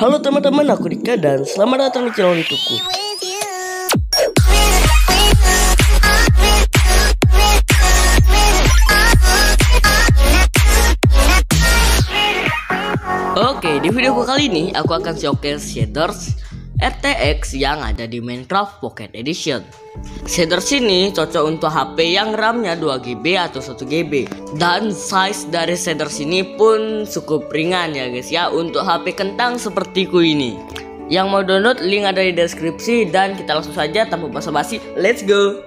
Halo teman-teman, aku Dika dan selamat datang di channel YouTubeku. Oke, di videoku kali ini aku akan showcase shaders RTX yang ada di Minecraft Pocket Edition. Shaders ini cocok untuk HP yang RAM-nya 2GB atau 1GB dan size dari shaders ini pun cukup ringan ya guys ya untuk HP kentang sepertiku ini. Yang mau download link ada di deskripsi dan kita langsung saja tanpa basa-basi, let's go.